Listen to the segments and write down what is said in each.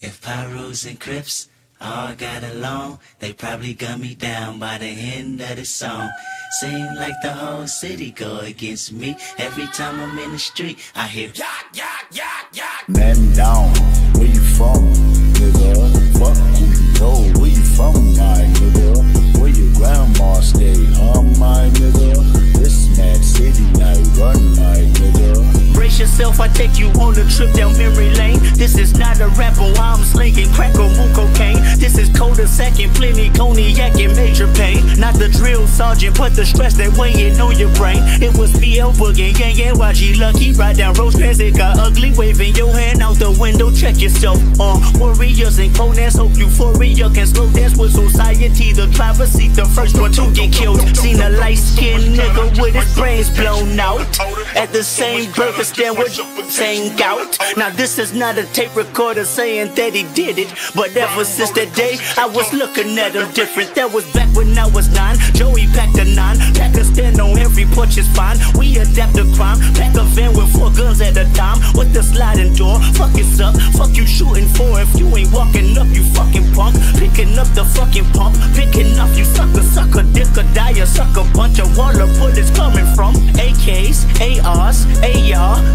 If Pirus and Crips all got along, they probably gun me down by the end of the song. Seem like the whole city go against me. Every time I'm in the street, I hear yak, yak, yak, yak. Man down, where you from, nigga? Fuck who you know, where you from, my nigga? Where your grandma stay, huh, my nigga? This mad city, I run, my nigga. Brace yourself, I take you on a trip down memory lane. This is not a rapper, I'm slinging crack or moon cocaine. This is cul-de-sac plenty cognac and major pain. Not the drill sergeant, but the stress that weighing on your brain. It was BL Boogie, gang, gang, YG Lucky. Ride down Rosecrans, it got ugly. Waving your hand out the window, check yourself. Uh, warriors and conans, hope euphoria can slow dance with society. The driver seat, the first one to get killed. Seen a light skinned nigga with his brains blown out. At the same burger stand with same gout. Now this is not a tape recorder saying that he did it. But ever since that day, I was looking at him different. That was back when I was nine. Joey packed a nine. Pack a stand on every porch is fine. We adapt to crime. Pack a van with four guns at a time. With the sliding door. Fuck it's up. Fuck you shooting for if you ain't walking up, you fucking punk. Picking up the fucking pump. Picking up you sucker, sucker, dick or die, a sucker. Bunch of water bullets coming from AKs, ARs,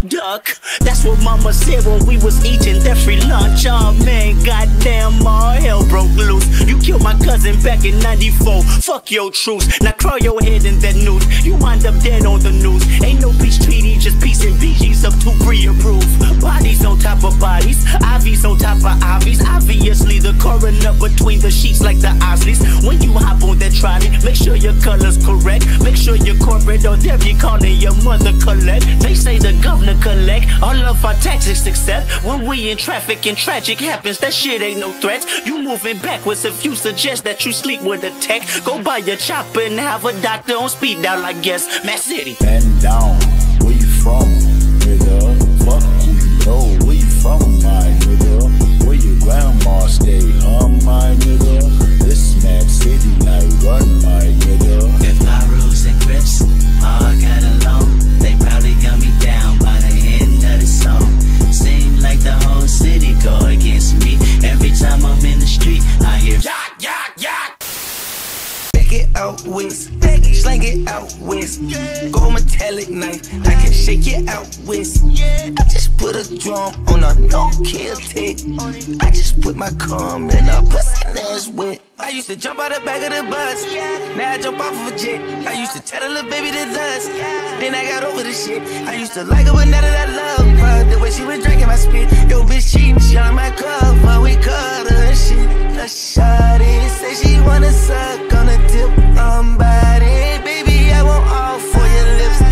Duck. That's what mama said when we was eating that free lunch. Oh man, goddamn, all hell broke loose. You killed my cousin back in 94. Fuck your truce. Now crawl your head in that noose. You wind up dead on the news. Ain't no peace treaty, just peace and VGs up to pre-approved. Bodies on top of bodies, IVs on top of IVs. Obviously, the coroner between the sheets like the Isleys. When you hop on that trolley, make sure your color's correct. Make sure you're corporate or they'll be calling your mother collect. They say the governor collect all of our taxes except when we in traffic and tragic happens. That shit ain't no threat. You moving backwards if you suggest that you sleep with a tech. Go buy your chopper and have a doctor on speed dial, I guess. Mass City. Man down, where you from, nigga? Fuck you know, where you from, my nigga? Where your grandma stay, huh, my nigga? This mad city, I run, my nigga. If Pirus and Crips all got along, go against me. Every time I'm in the street, I hear yak, yak, yak. Back it out west, slang it out west. Go metallic knife, I can shake it out west. I just put a drum on a no kill tech. I just put my cum in a pussy ass wet. I used to jump out the back of the bus, now I jump off of a jet. I used to tell a little baby to dust, then I got over the shit. I used to like her, but now that I love her, the way she was drinking my spit. Yo, bitch cheating, she on my cover, we cut her shit. A shawty say she wanna suck on the tip, um, body. Baby, I want all for your lips.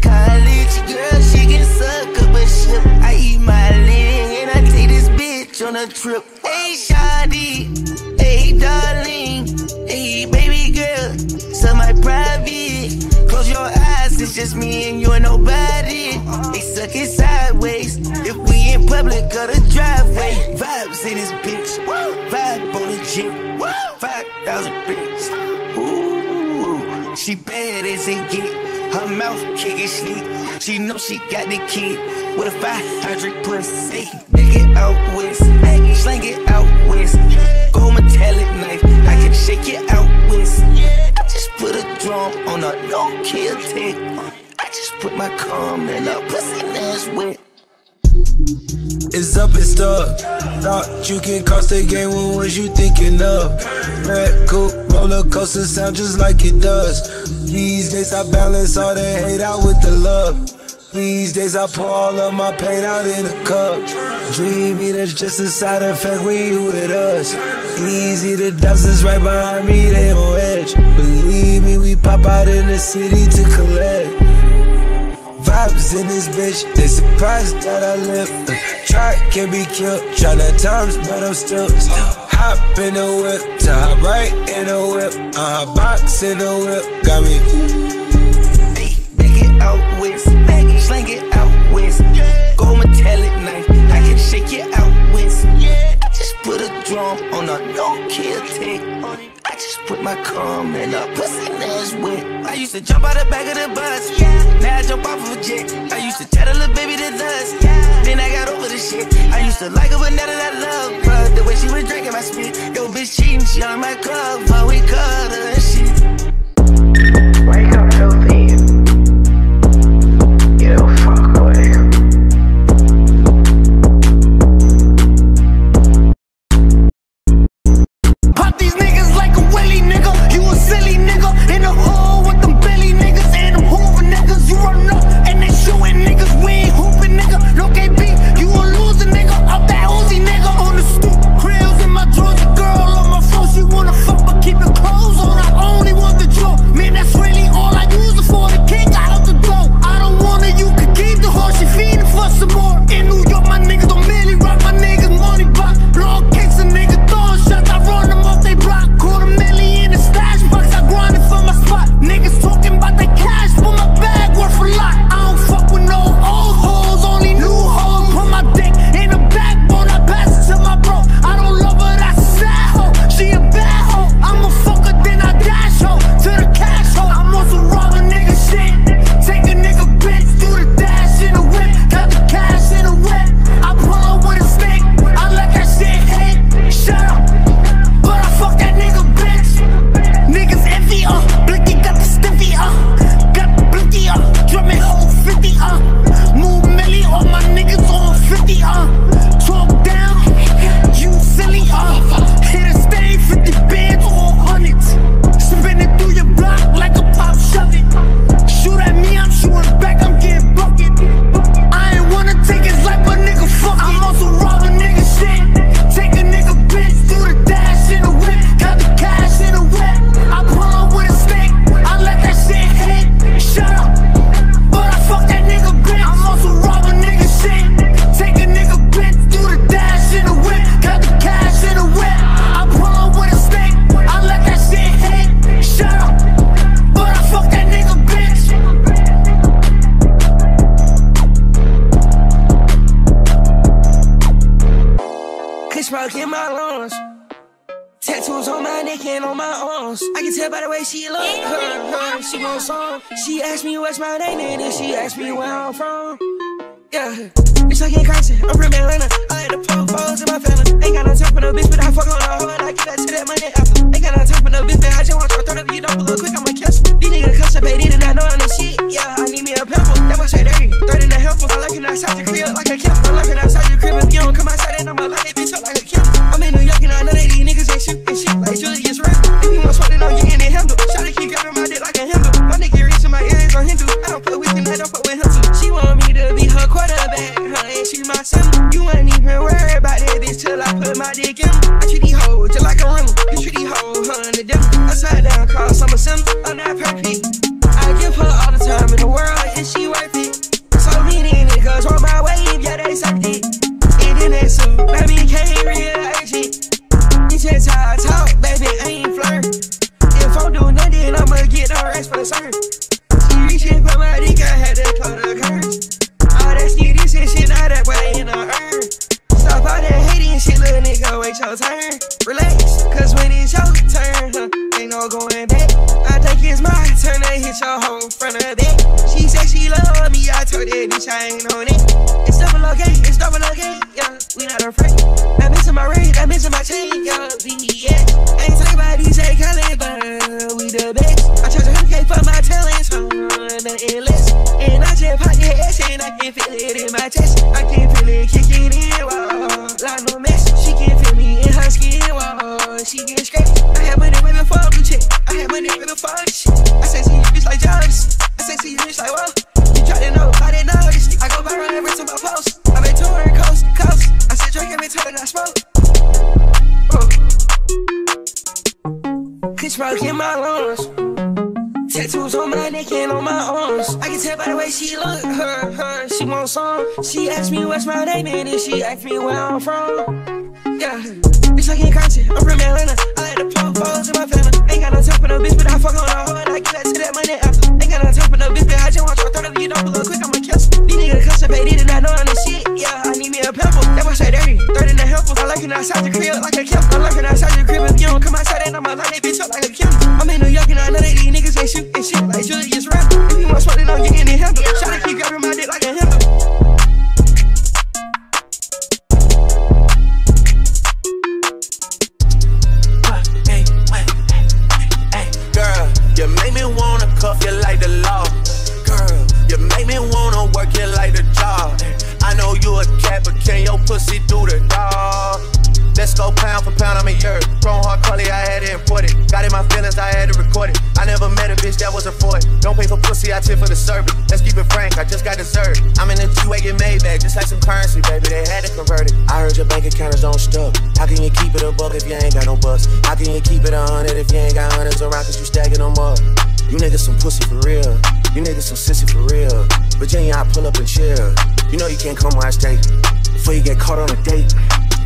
College girl, she can suck up a ship. I eat my leg and I take this bitch on a trip. Hey, shawty, hey, darling, hey, baby girl, so my private. Close your eyes, it's just me and you and nobody. They suck it sideways. If we in public or the driveway, vibes in this bitch. Vibe on the jet. 5,000 bricks. Ooh, she bad as it get. Her mouth kicking sleep. She know she got the kid with a 500 pussy. Make it out west, slang it out west. Go metallic knife, I can shake it out west. I just put a drum on a no kill tech. I just put my cum in a pussy ass wet. It's up and stuck. Thought you can cost the game, what was you thinking of? Red coupe, roller coaster sound just like it does. These days I balance all the hate out with the love. These days I pour all of my pain out in a cup. Dreamy, that's just a side effect when you with us. Easy, the dust right behind me, they on edge. Believe me, we pop out in the city to collect. Vibes in this bitch, they surprised that I live. Try can be killed, tryna times, but I'm still, hop in the whip, to hop right in the whip. I uh, box in the whip, got me. Make it out west, slang it out west. Go metallic knife, I can shake it out. I just put a drum on a Nokia tick. I just put my cum in a pussy man's wet. I used to jump out the back of the bus. Yeah. Now I jump off of a jet. I used to tell a little baby to dust. Yeah. Then I got over the shit. I used to like her, but now that I love her, the way she was drinking my spit. Yo, bitch cheating, she on my cover. We cut her and shit. Wake cardigan. She asked me what's my name and then she asked me where I'm from. Pussy through the dog. Let's go pound for pound, I'm a year. Chrome hard quality, I had to import it. Got in my feelings, I had to record it. I never met a bitch that wasn't for it. Don't pay for pussy, I tip for the service. Let's keep it frank, I just got dessert. I'm in a G-Wagon Maybach, just like some currency, baby. They had to convert it. I heard your bank account is on stuck. How can you keep it a buck if you ain't got no bucks? How can you keep it a hundred if you ain't got hundreds around cause you stacking them up? You niggas some pussy for real. You niggas some sissy for real. Virginia, I pull up and chill. You know you can't come where I stay. Before you get caught on a date.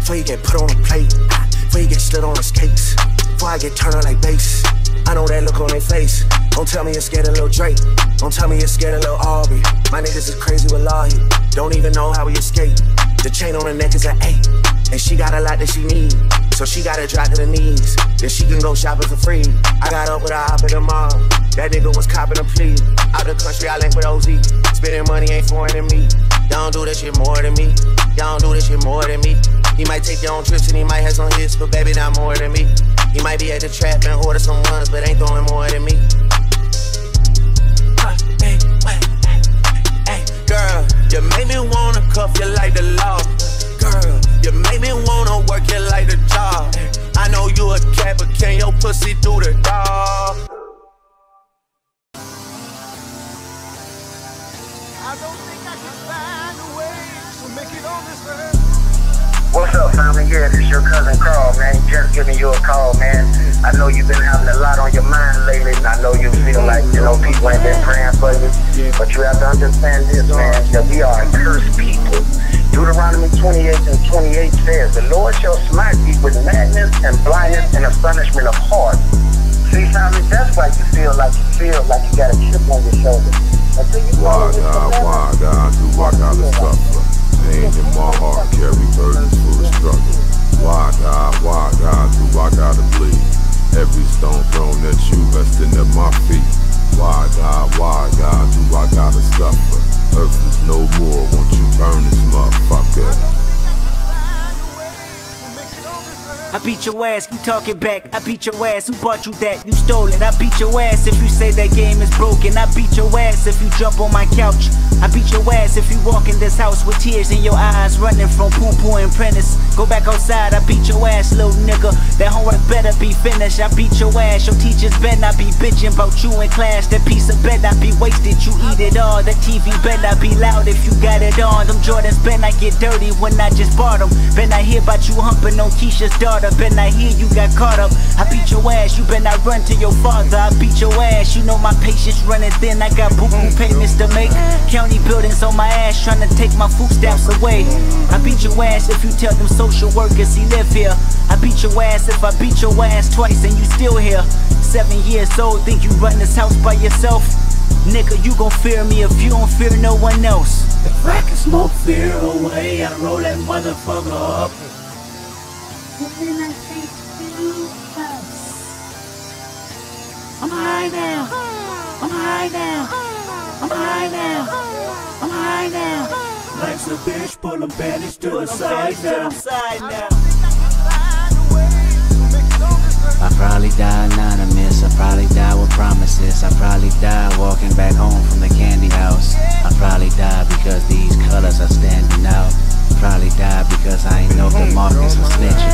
Before you get put on a plate. Before you get slid on the skates. Before I get turned on like bass. I know that look on their face. Don't tell me you're scared of Lil Drake. Don't tell me you're scared of Lil Aubrey. My niggas is crazy with Lahi. Don't even know how we escape. The chain on her neck is an eight. And she got a lot that she need. So she gotta drop to the knees. Then she can go shopping for free. I got up with a hop at the mall. That nigga was copping a plea. Out the country, I link with OZ. Spending money ain't foreign to me. Y'all don't do this shit more than me. Y'all don't do this shit more than me. He might take your own trips and he might have some hits, but baby, not more than me. He might be at the trap and order some ones, but ain't throwing more than me. Girl, you make me wanna cuff you like the law. Girl, you make me wanna work you like the job. I know you a cat, but can your pussy do the dog? What's up, family? Yeah, this your cousin Carl, man. Just giving you a call, man. I know you've been having a lot on your mind lately, and I know you feel like, you know, people ain't been praying for you. But you have to understand this, man, that we are cursed people. Deuteronomy 28 and 28 says, The Lord shall smite thee with madness and blindness and astonishment of heart. See, family, that's why you feel like you feel like you got a chip on your shoulder. Why God, why God, do I gotta suffer? Pain in my heart, carry burdens full of struggle. Why God, why God, do I gotta bleed? Every stone thrown at you, resting at my feet. Why God, why God, do I gotta suffer? Earth is no more, won't you burn this motherfucker? I beat your ass, you talking back. I beat your ass, who bought you that? You stole it. I beat your ass if you say that game is broken. I beat your ass if you jump on my couch. I beat your ass if you walk in this house with tears in your eyes, running from poo poo and prentice. Go back outside, I beat your ass, little nigga. That homework better be finished. I beat your ass, your teachers better not be bitching about you in class. That piece of better not be wasted, you eat it all. The TV better not be loud if you got it on. Them Jordans better not get dirty when I just bought them. Better not hear about you humping on Keisha's daughter. Better not hear you got caught up. I beat your ass, you better not run to your father. I beat your ass, you know my patience running thin. I got boo boo payments to make. County buildings on my ass, trying to take my food stamps away. I beat your ass if you tell them social workers he live here. I beat your ass if I beat your ass twice and you still here. Seven years old, think you run this house by yourself? Nigga, you gon' fear me if you don't fear no one else. If I can smoke fear away, I roll that motherfucker up. I'm high now. I'm high now. I'm high now. I'm high now. Life's a bitch, pull them bandage to the side now. I probably die anonymous. I probably die with promises. I probably die walking back home from the candy house. I probably die because these colors are standing out. Probably die because I ain't know Demarcus was snitching.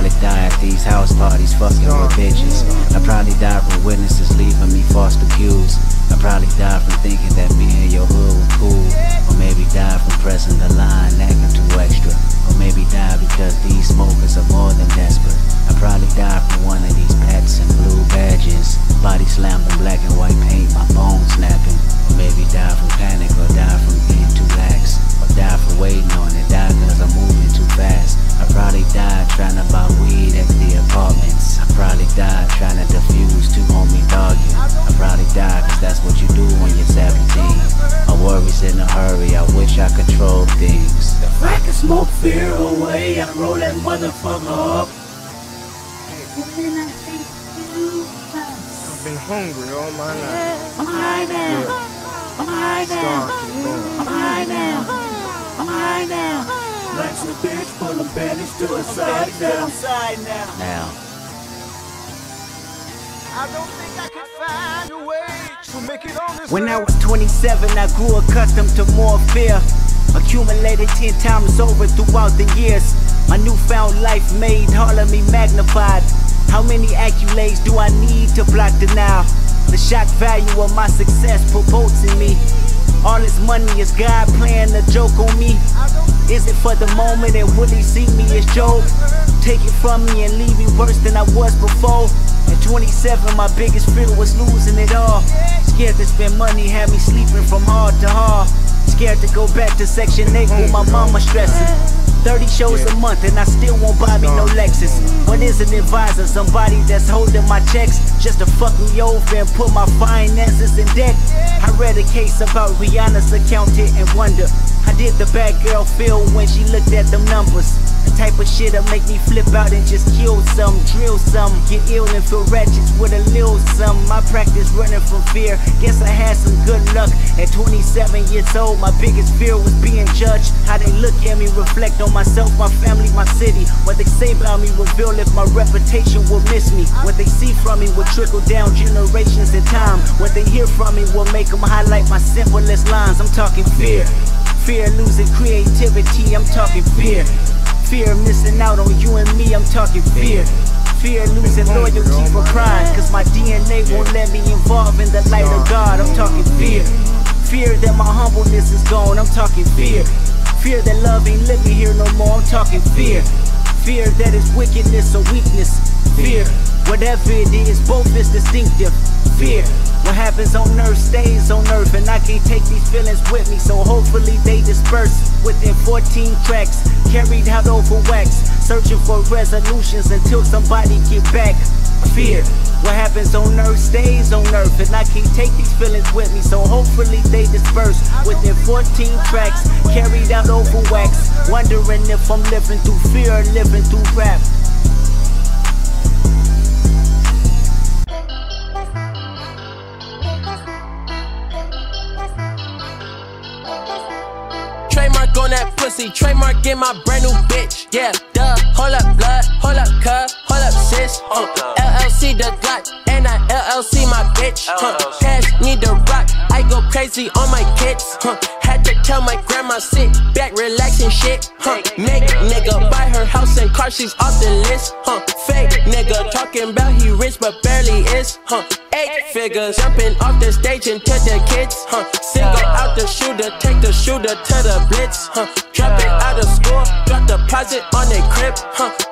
I probably die at these house parties fucking with bitches. I probably die from witnesses leaving me false accused. I probably die from thinking that me and your hood was cool. Or maybe die from pressing the line, acting too extra. Or maybe die because these smokers are more than desperate. I probably die from one of these pets and blue badges. Body slammed in black and white paint, my bones snapping. Maybe die from panic or die from being too lax. Or die for waiting on it, die cause I'm moving too fast. I probably died trying to buy weed at the apartments. I probably died trying to defuse two homie arguing. I probably died cause that's what you do when you're 17. My worries in a hurry, I wish I controlled things. If I can smoke fear away, I roll that motherfucker up. I've been hungry all my life. I'm high now. I'm high now. I'm high now. I'm high now. Life's a bitch, pull them bandage to the side now. Now, I don't think I can find a way to make it on this When I earth. was 27, I grew accustomed to more fear. Accumulated ten times over throughout the years. My newfound life made all of me magnified. How many accolades do I need to block denial? The shock value of my success bolts in me. All this money is God playing a joke on me. Is it for the moment and will he see me as Job? Take it from me and leave me worse than I was before. At 27, my biggest fear was losing it all. Scared to spend money, had me sleeping from hard to hard. Scared to go back to Section 8 with my mama stressing. 30 shows a month and I still won't buy me no Lexus. What is an advisor? Somebody that's holding my checks just to fuck me over and put my finances in debt. I read a case about Rihanna's accountant and wonder how did the bad girl feel when she looked at them numbers. Type of shit that make me flip out and just kill some, drill some, get ill and feel wretched with a little some. My practice running from fear. Guess I had some good luck. At 27 years old, my biggest fear was being judged. How they look at me, reflect on myself, my family, my city. What they say about me reveal if my reputation will miss me. What they see from me will trickle down generations in time. What they hear from me will make them highlight my simplest lines. I'm talking fear. Fear losing creativity, I'm talking fear. Fear missing out on you and me, I'm talking fear. Fear losing loyalty for crime, cause my DNA won't let me involve in the light of God, I'm talking fear. Fear that my humbleness is gone, I'm talking fear. Fear that love ain't living here no more, I'm talking fear. Fear that is wickedness or weakness. Fear, whatever it is, both is distinctive. Fear, what happens on earth stays on earth, and I can't take these feelings with me, so hopefully they disperse. Within 14 tracks, carried out over wax, searching for resolutions until somebody get back. Fear, what happens on earth stays on earth, and I can't take these feelings with me, so hopefully they disperse. Within 14 tracks, carried out over wax, wondering if I'm living through fear or living through rap. Trademark on that pussy, trademark in my brand new bitch. Yeah, duh. Hold up, blood. Hold up, cuz. Hold up, sis. Uh, LLC the Glock, and I LLC my bitch. Huh. Cash need to rock. I go crazy on my kids. Huh. Had to tell my grandma sit back, relax and shit. Huh. Make nigga buy her house and car, she's off the list. Huh. Fake nigga talking about he rich but barely is. Huh. Eight figures jumping off the stage into the kids. Huh. Single out the shooter, take the shooter to the blitz. Huh. Drop it out of school, drop deposit on the crib. Huh.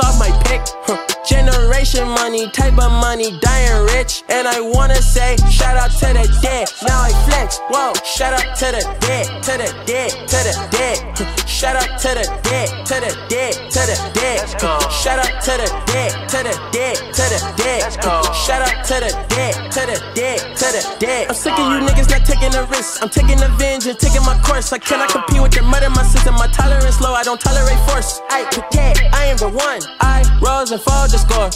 Off my pick. Huh. Generation money, type of money, dying rich. And I wanna say, shout out to the dead. Now I flex, whoa. Shout out to the dead, to the dead, to the dead. Huh. Shout out to the dead, to the dead, to the dead. Shout out to the dead, to the dead, to the dead. Shout out to the dead, to the dead, to the dead. I'm sick of you niggas not taking the risk. I'm taking the vengeance, taking my course. I cannot compete with the murder my system. My tolerance low, I don't tolerate force. I forget, I am the one. I rose and fall to score.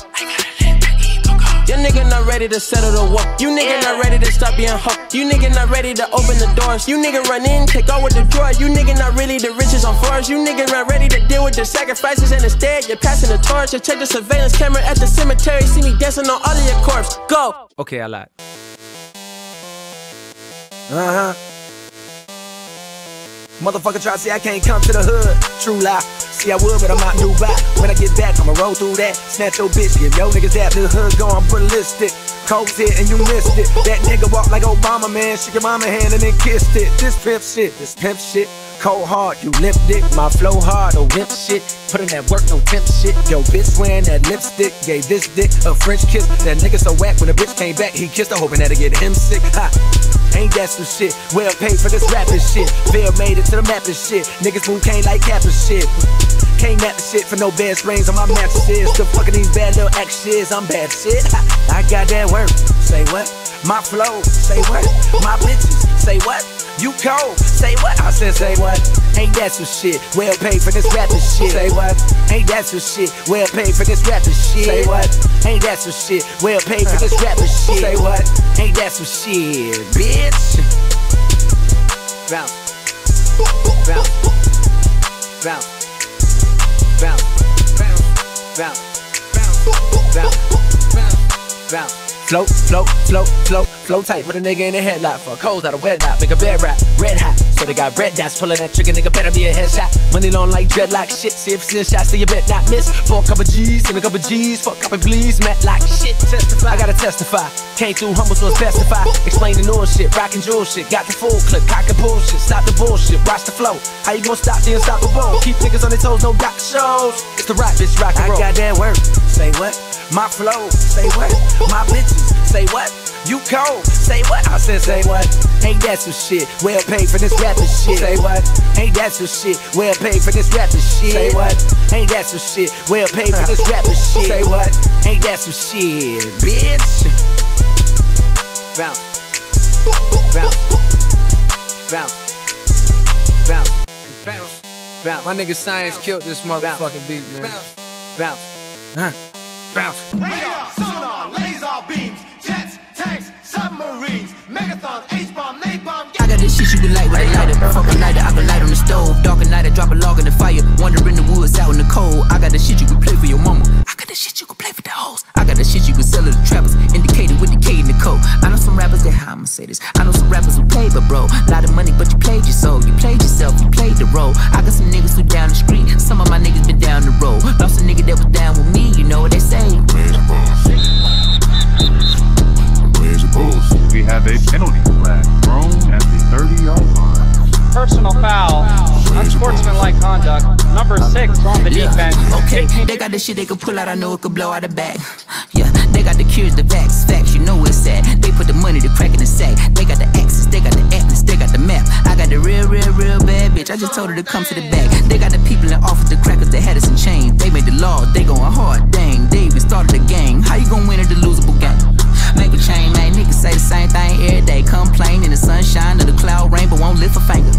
You nigga not ready to settle the war. You nigga not ready to stop being hoe. You nigga not ready to open the doors. You nigga run in, take all with the drawer. You nigga not really the riches on fours. You nigga not ready to deal with the sacrifices and instead you're passing the torch. You check the surveillance camera at the cemetery. See me dancing on all of your corpse. Go. Okay, I lied. Uh huh. Motherfucker try to say I can't come to the hood. True lie. See, I would, but I'm out Dubai. When I get back, I'ma roll through that. Snatch your bitch, give yo niggas that. The hood going ballistic. Cold it and you missed it. That nigga walk like Obama, man. Shook your mama hand and then kissed it. This pimp shit, this pimp shit. Cold hard, you limped it. My flow hard, no wimp shit. Put in that work, no pimp shit. Yo, bitch wearing that lipstick. Gave this dick a French kiss. That nigga so whack when the bitch came back. He kissed her, hoping that'll get him sick. Ha. Ain't that some shit? Well paid for this rapping shit. Phil made it to the map and shit. Niggas move cane like cap shit. Can't the shit for no bad springs on my mattresses. The fucking these bad little actions, I'm bad shit. Ha. I got that work. Say what? My flow. Say what? My bitches. Say what? You cold, say what? I said, say what? Ain't that some shit? Well paid for this rapping shit. Say what? Ain't that some shit? Well paid for this rapping shit. Say what? Ain't that some shit? Well paid for this rapping shit. Say what? Ain't that some shit, bitch? Bounce. Bounce. Bounce. Bounce. Bounce. Bounce. Bounce. Bounce. Float, float, float, float. Flow tight, put a nigga in a headlock. For a cold out of wedlock, make a bed rap. Red hot, so they got red dots. Pulling that trigger, nigga better be a headshot. Money long like dreadlock shit. See if it's shots, so you bet not miss. For a couple G's, me a couple G's. Fuck a couple please, Matt like shit. Testify, I gotta testify. Came through humble, so it's testify. Explain the new shit, rockin' jewel shit. Got the full clip, cock and bullshit. Stop the bullshit, watch the flow. How you gonna stop the unstoppable? Keep niggas on their toes, no doctor shows. It's the rap, bitch, rock and roll. I got that work. Say what? My flow. Say what? My bitches. Say what? You cold, say what? I said, say what? Ain't that some shit? Well paid for this rapping shit. Say what? Ain't that some shit? Well paid for this rapping shit. Say what? Ain't that some shit? Well paid for this rapping shit. Say what? Ain't that some shit, bitch? Bounce. Bounce. Bounce. Bounce. Bounce. Bounce. My nigga Science killed this motherfucking beat, man. Bounce. Bounce. Huh? Bounce. I got this shit you can light with a lighter. Fuck a lighter, I can light on the stove. Dark at night, I drop a log in the fire. Wander in the woods out in the cold. I got the shit you can play for your mama. I got the shit you can play for the hoes. I got the shit you can sell to the trappers. Indicated with the K in the code. I know some rappers that how I'ma say this. I know some rappers who pay, but bro, lot of money, but you played your soul. You played yourself, you played the role. I got some niggas who down the street. Some of my niggas been down the road. Lost a nigga that was down with me. You know what they say. We have a penalty flag thrown at the 30 yard line. Personal foul, unsportsmanlike conduct, number six on the defense. Okay, they got the shit they could pull out, I know it could blow out the bag. Yeah, they got the cures, the facts, facts, you know it's sad. They put the money, the crack in the sack. They got the axes, they got the atlas, they got the map. I got the real, real, real bad bitch. I just told her to come to the back. They got the people in office, the crackers, they had us in chains. They made the law, they going hard, dang. They even started the gang. How you gonna win at the losable game? Make a chain, man. Niggas say the same thing every day. Complain in the sunshine or the cloud rain, but won't lift a finger.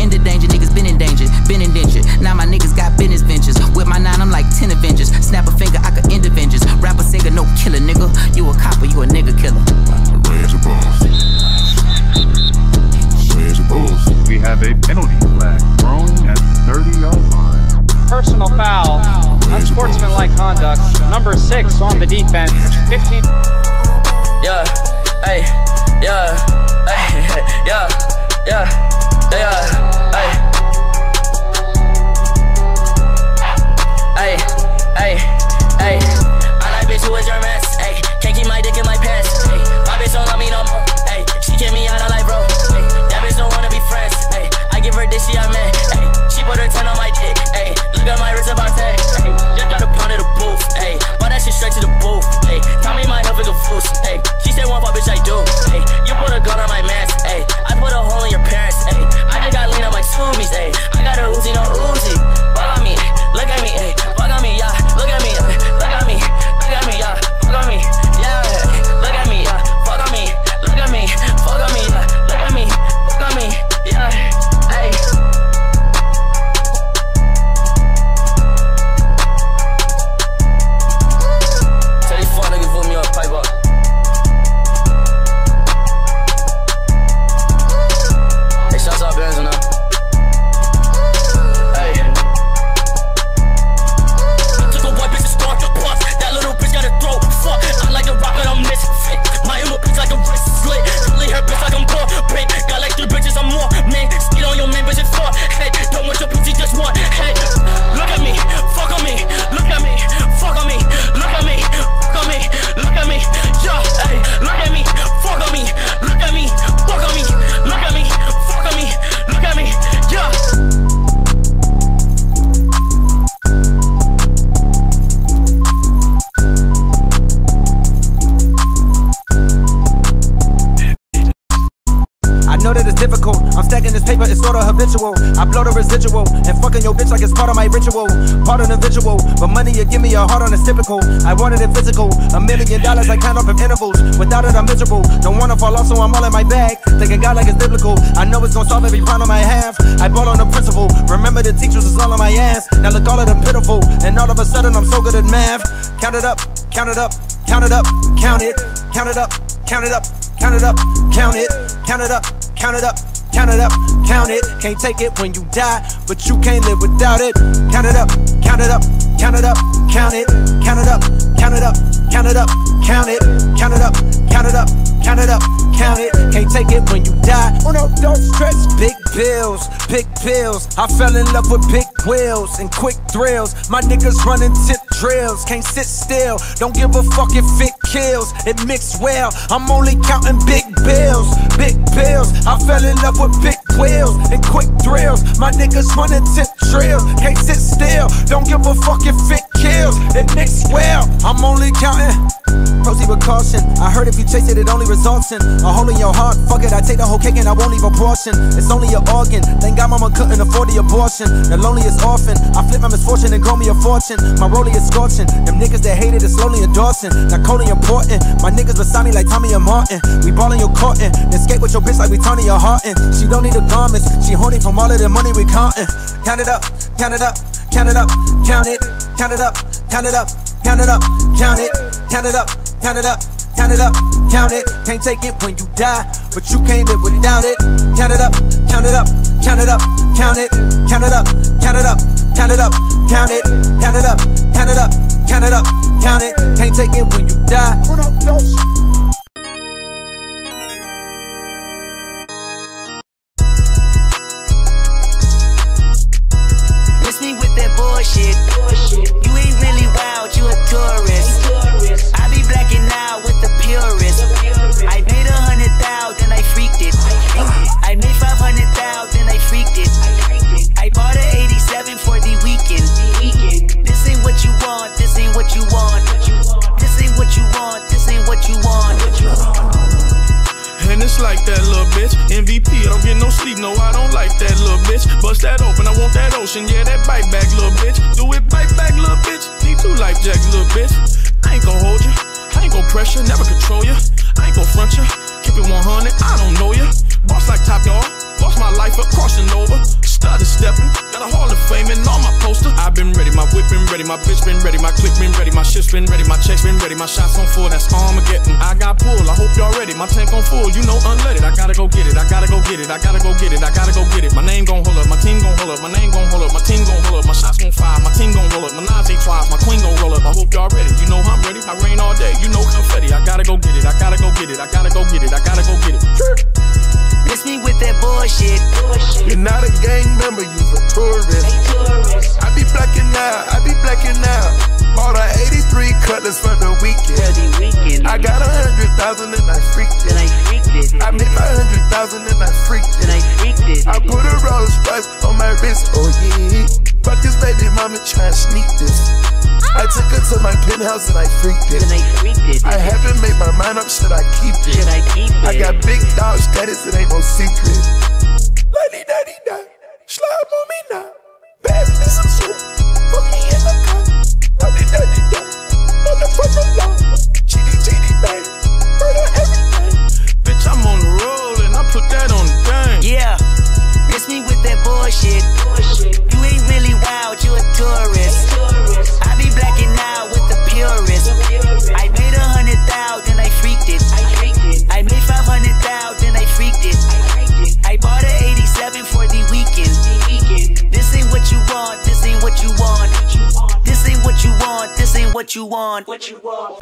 In the danger, niggas been in danger, been in danger. Now my niggas got business ventures. With my nine, I'm like 10 Avengers. Snap a finger, I could end Avengers. Rapper, singer, no killer, nigga. You a copper, you a nigga killer. We have a penalty flag thrown at the 30 yard line. Personal foul, unsportsmanlike conduct, number six on the defense. 15. Yeah, hey, yeah, hey, yeah, yeah, yeah, hey. Hey, hey, hey. I like bitch who is your mess. Hey, can't keep my dick in my pants. Hey, my bitch don't love me no more. Hey, she kick me out, I like bro. Hey, that bitch don't wanna be friends. Hey, I give her this, she a man. Hey, she put her 10 on my dick. Hey, look at my wrist about that. Hey, just got a pound of the booth. Hey, bought that shit straight to the booth. Hey, tell me my health is a fool. Hey, she said one fuck bitch I do. Hey, you put a gun on my mask. Hey, I put a hole in your parents. Hey, I just got lean on my zoomies. Hey, I got a Uzi, no Uzi. Fuck on me, look at me. Hey, fuck on me, yeah. Look at me, look at me, look at me, yeah. Fuck on me, yeah. Look at me, yeah. Fuck on me, look at me, fuck on me, yeah. Look at me, fuck on me, yeah. Fucking your bitch like it's part of my ritual. Part of the visual, but money you give me a heart on it's typical. I wanted it physical. A million dollars I count up in intervals. Without it, I'm miserable. Don't wanna fall off, so I'm all in my bag. Thinking God like it's biblical. I know it's gonna solve every problem I have. I bought on the principle. Remember the teachers was all on my ass. Now look all of them pitiful. And all of a sudden I'm so good at math. Count it up, count it up, count it up, count it, count it up, count it up, count it up, count it, count it up, count it up, count it up, count it. Can't take it when you die, but you can't live without it. Count it up, count it up, count it up, count it, count it up, count it up, count it up, count it, count it up, count it up, count it up, count it. Can't take it when you die. Oh no, don't stress. Big bills, big pills. I fell in love with big wheels and quick thrills. My niggas running tip drills, can't sit still. Don't give a fuck if it kills. It mixed well. I'm only counting big bills, big bills. I fell in love with big wheels and quick thrills. My niggas running tip drills, can't sit still. Don't give a fuck if it kills. It mixed well. I'm only counting. Proceed with caution. I heard if you chase it, it only results in a hole in your heart. Fuck it, I take the whole cake and I won't leave a portion. It's only an organ. Thank God mama couldn't afford the abortion. The loneliest orphan. I flip my misfortune and grow me a fortune. My rollie is scorching. Them niggas that hated it slowly endorsing. Not coldly important. My niggas beside me like Tommy and Martin. We ballin' your cotton. Then skate with your bitch like we Tonya Harding. She don't need the garments. She horny from all of the money we countin'. Count it up, count it up, count it up, count it, count it up, count it up, count it up, count it, count it up, count it up. Count it up, count it, can't take it when you die, but you can't live without it. Count it up, count it up, count it up, count it, count it up, count it up, count it up, count it, count it up, count it up, count it up, count it, can't take it when you die. Like that little bitch. MVP, I don't get no sleep, no, I don't like that little bitch. Bust that open, I want that ocean, yeah, that bite back, little bitch. Do it bite back, little bitch. Need two life jacks, little bitch. I ain't gon' hold you, I ain't gon' pressure, never control you. I ain't gon' front you, keep it 100, I don't know you. Boss like top dog, boss my life up, crossing over. Started stepping, got a hall of fame and on my poster. I've been ready, my whip been ready, my bitch been ready, my click been ready, my shit's been ready, my checks been ready, my shots on full, that's Armageddon. I got pull, I hope y'all ready, my tank on full, you know unleaded. I gotta go get it, I gotta go get it, I gotta go get it, I gotta go get it. My name gon' hold up, my team gon' hold up, my name gon' hold up, my team gon' hold up, my shots gon' fire, my team gon' roll up, my Najee twice, my queen gon' roll up. I hope y'all ready, you know I'm ready, I rain all day, you know confetti. I gotta go get it, I gotta go get it, I gotta go get it, I gotta go get it. Miss me with that bullshit. You're not a gang member, you's a tourist. I be blacking out, I be blacking out. Bought a 83 cutlass for the weekend. I got a hundred thousand and I freaked it. I made my hundred thousand and I freaked it. I put a Rolls Royce on my wrist, oh yeah. Fuck this baby mama try and sneak this. I took her to my penthouse and I freaked it. I haven't made my mind up, should I keep it? I got big dog status, it ain't no secret. Lady daddy da, slide on me now. Pass me some soup, put me in the car. Lady daddy da, motherfucker law. Chitty chitty bang, murder everything. Bitch, I'm on the roll and I put that on the thing. Yeah, miss me with that bullshit. You what you want. What you want.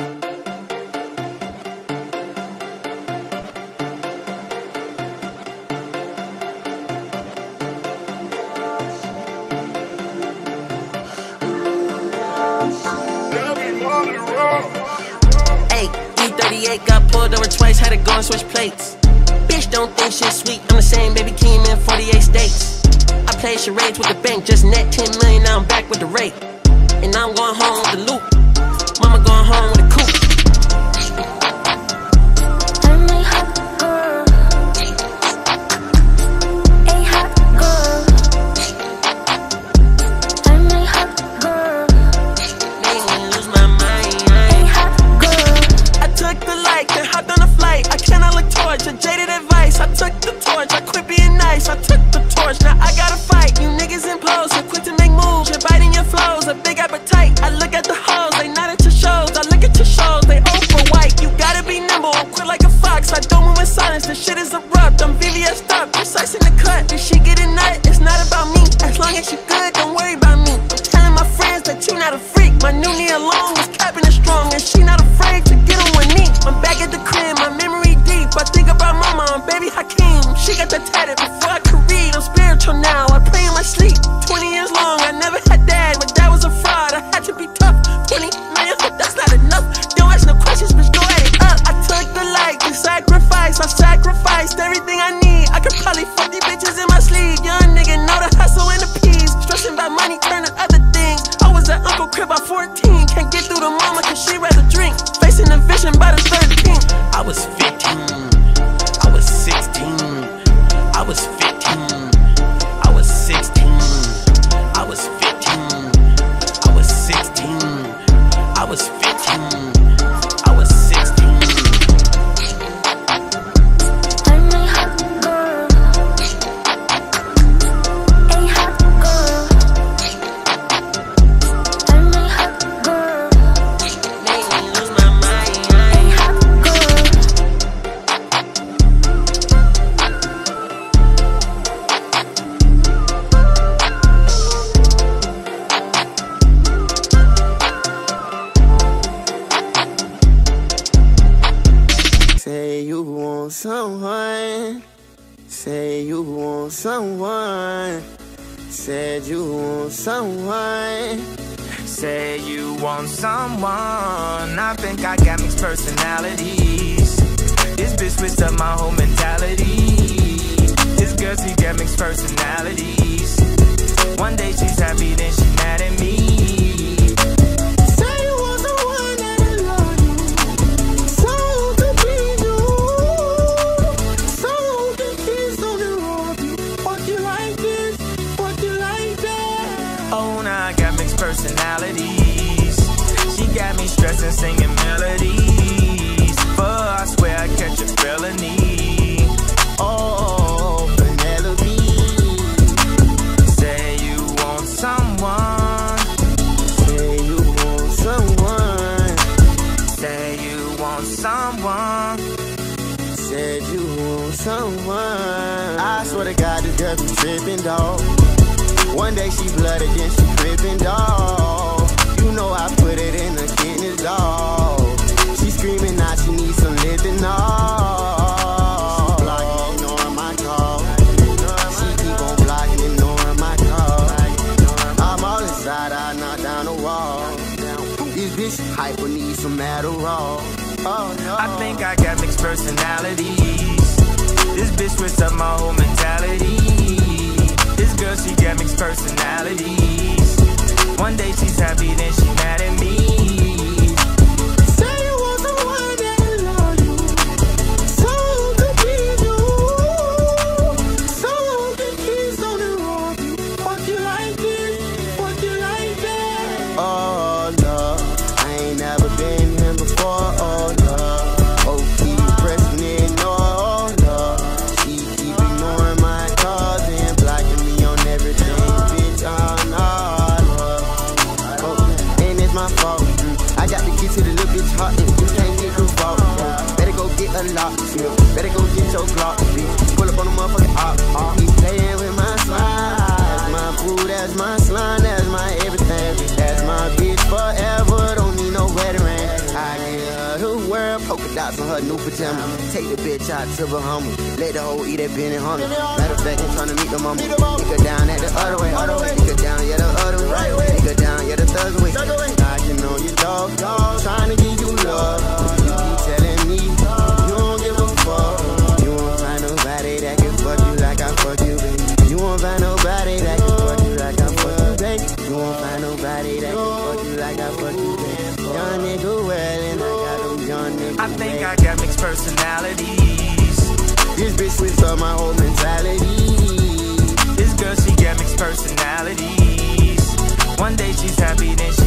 Hey, E38 got pulled over twice, had to go and switch plates. Bitch, don't think shit sweet. I'm the same Baby Keem in 48 states. I played charades with the bank, just net 10 million, now I'm back with the rate. And I'm going home with the loop. Is abrupt. I'm VVS up, precise in the cut. If she get a nut, it's not about me. As long as you good, don't worry about me. Telling my friends that you not a freak. My new want someone. I think I got mixed personalities. This bitch switched up my whole mentality. This girl, she got mixed personalities. One day she's happy, then she mad at me. To let the hoe eat that Benny Hunter. Matter of fact, I'm tryna meet the mama. Nigga down at the other way, other way. Nigga down, yeah, the other way. Nigga down, yeah, the third way. Knocking on your dog, dog, trying to give you love. Up my whole mentality. This girl, she got mixed personalities. One day she's happy, then she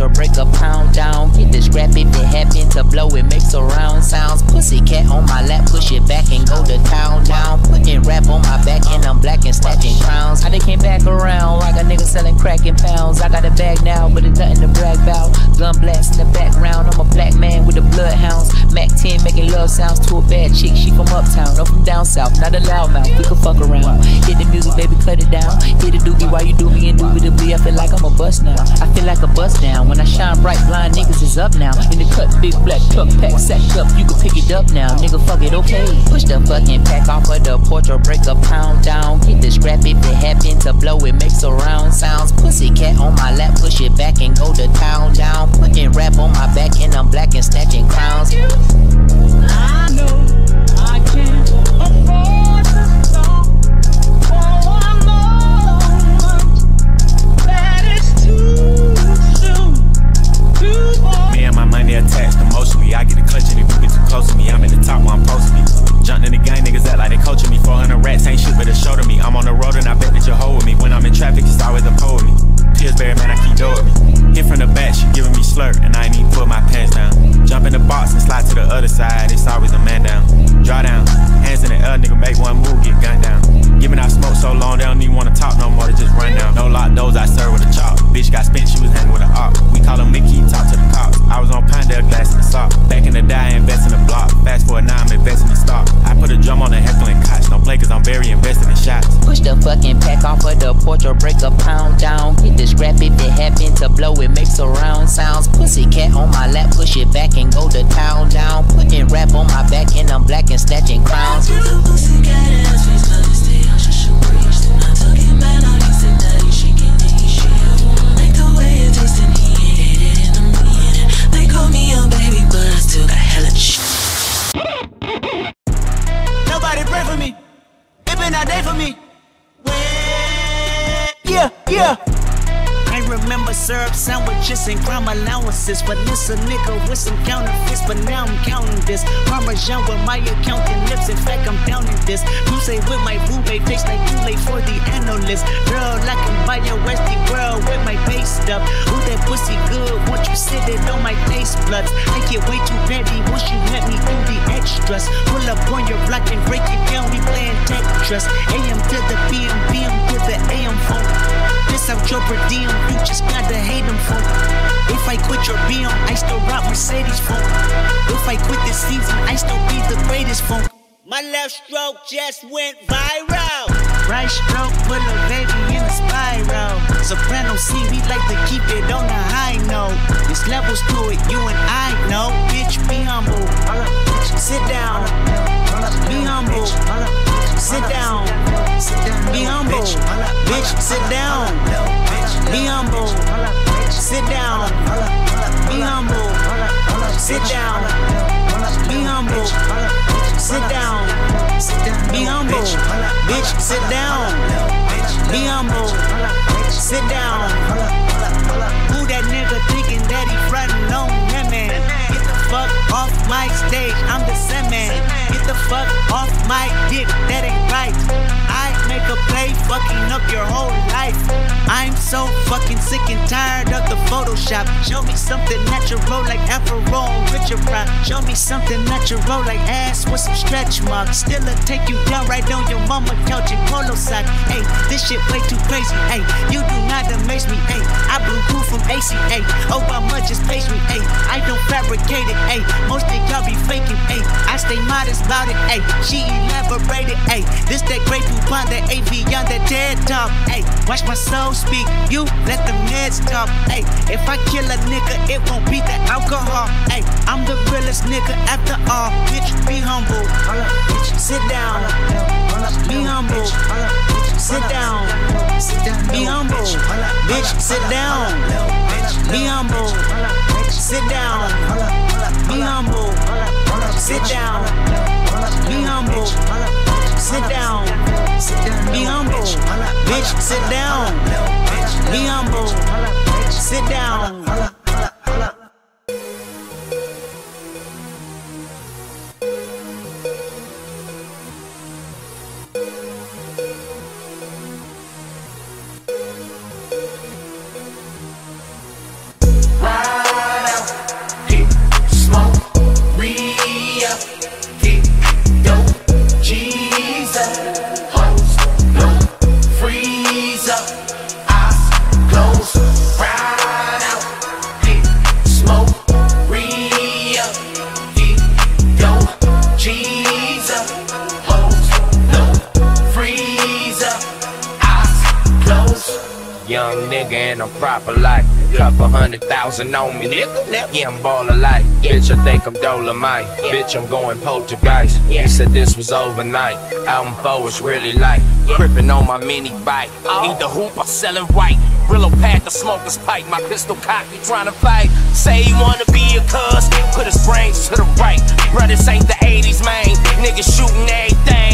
or break a pound down. Hit the scrap if it happen to blow, it makes a round sounds. Pussy cat on my lap, push it back and go to town down. Rap on my back and I'm black and snatching crowns. I they came back around like a nigga selling crack pounds. I got a bag now, but it's nothing to brag about. Gun blast in the background, I'm a black man with the bloodhounds. Mac 10 making love sounds to a bad chick. She from uptown, I'm from down south, not a loudmouth. We can fuck around. Hit the music, baby, cut it down. Hit the doobie while you do me indubitably. I feel like I'm a bust now. I feel like a bust down. When I shine bright, blind niggas is up now. In the cut, big black tuck pack, sack up. You can pick it up now, nigga. Fuck it, okay. Push the fucking pack off of the porch or break a pound down. Hit the scrap if it happen to blow, it makes a round sounds. Pussy cat on my lap, push it back and go to town down. Putting rap on my back and I'm black and snatching crowns. I know I can't afford But this a nigga with some counterfeits. But now I'm counting this. Parmesan with my accountant lips. In fact, I'm downing this. Say with my boobay tastes like Kool-Aid for the analyst. Girl, I can buy your Westy world with my base stuff. Ooh, that pussy good. Once you sit it on my taste buds. I get way too ready once you let me do the extras. Pull up on your block and break it down. We playing Tetris. Stroke just went viral. Right stroke put a baby in a spiral. Soprano C, we like to keep it on the high note. There's levels to it, you and I know. Bitch, be humble. Sit down. Be humble. Sit down. Be humble. Bitch, sit down. Be humble. Sit down. Be humble. Sit down. Be humble. Sit down. Be humble. Bitch, sit down. Be humble. Sit down. Who that nigga thinking that he frontin' on off my stage, I'm the Sandman. Get the fuck off my dick, that ain't right. I make a play, fucking up your whole life. I'm so fucking sick and tired of the Photoshop. Show me something natural like Afro and Richard Pryor. Show me something natural like ass with some stretch marks. Still a take you down right on your mama couch in polo sock. Hey, this shit way too crazy. Hey, you do not amaze me. Hey, I blew cool from ACA. Obama just page me. Hey, I don't fabricate it. Hey, most of y'all be faking. Hey, I stay modest about it. Hey, she elaborated. Hey, this that great coupon, that AV on that dead talk. Hey, watch my soul speak. You let the meds talk. Hey, if I kill a nigga, it won't be the alcohol. Hey, I'm the realest nigga after all. Bitch, be humble. Sit down. Be humble. Sit down. Be humble. Bitch, sit down. Be humble. Sit down. Be humble. Sit down. Be humble. Sit down. Be humble. Bitch, sit down. Be humble. Sit down. Thousand on me, nigga. Yeah, I'm ballin' like Bitch, I think I'm Dolomite. Bitch, I'm going poltergeist. He said this was overnight. Album 4 is really light. Crippin' on my mini bike. Oh. Eat the hoop, I'm sellin' white Brillo pack, the smoker's pipe. My pistol cock, he to fight. Say he wanna be a cuz. Put his brains to the right. Bruh, this ain't the 80s, man. Niggas shootin' everything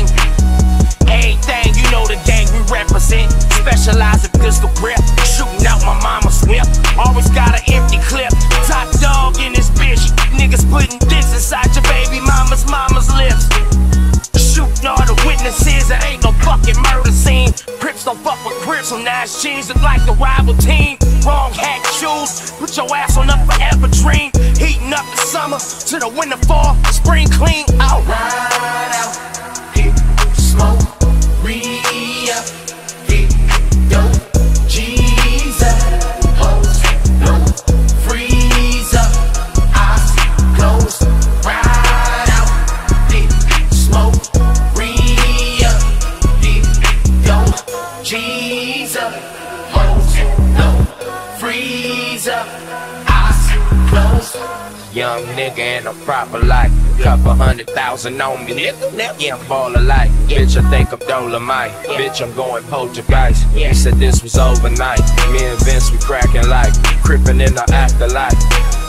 Everything, you know the gang we represent. Specialize in pistol grip, shooting out my mama's whip. Always got an empty clip. Top dog in this bitch. Niggas putting this inside your baby mama's mama's lips. Shooting all the witnesses, there ain't no fucking murder scene. Crips don't fuck with Crips, so nice jeans look like the rival team. Wrong hat shoes, put your ass on a forever dream. Heating up the summer to the winter fall, spring clean. Out. Ride out, Young nigga in a proper life. Couple hundred thousand on me, nigga. Yeah, I'm ballin' like. Bitch, I think I'm Dolomite. Bitch, I'm going poltergeist. He said this was overnight. Me and Vince, we cracking like. Crippin' in the afterlife.